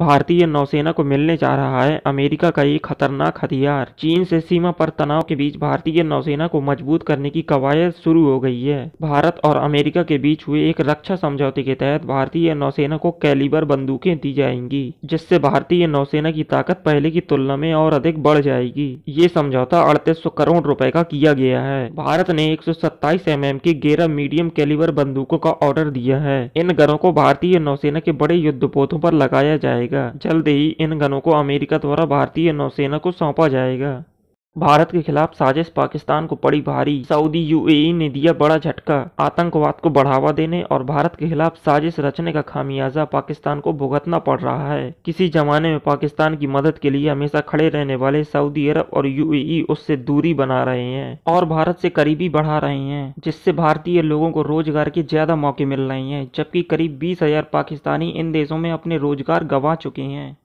भारतीय नौसेना को मिलने जा रहा है। अमेरिका का एक खतरनाक हथियार। चीन से सीमा पर तनाव के बीच भारतीय नौसेना को मज़बूत करने की कवायद शुरू हो गई है। भारत और अमेरिका के बीच हुए एक रक्षा समझौते के तहत भारतीय नौसेना को कैलिबर बंदूकें दी जाएँगी, जिससे भारतीय नौसेना की ताकत पहले की तुलना में और अधिक बढ़ जाएगी। ये समझौता अड़तीस करोड़ रुपए का किया गया है। भारत ने एक सौ की गेरा मीडियम कैलिबर बंदूकों का ऑर्डर दिया है। इन गनों को भारतीय नौसेना के बड़े युद्धपोतों पर लगाया जाएगा। जल्द ही इन गनों को अमेरिका द्वारा भारतीय नौसेना को सौंपा जाएगा। भारत के खिलाफ साजिश पाकिस्तान को पड़ी भारी। सऊदी यूएई ने दिया बड़ा झटका, आतंकवाद को बढ़ावा देने और भारत के खिलाफ साजिश रचने का खामियाजा पाकिस्तान को भुगतना पड़ रहा है। किसी जमाने में पाकिस्तान की मदद के लिए हमेशा खड़े रहने वाले सऊदी अरब और यूएई उससे दूरी बना रहे हैं और भारत से करीबी बढ़ा रहे हैं, जिससे भारतीय लोगों को रोज़गार के ज़्यादा मौके मिल रहे हैं, जबकि करीब बीस पाकिस्तानी इन देशों में अपने रोज़गार गंवा चुके हैं।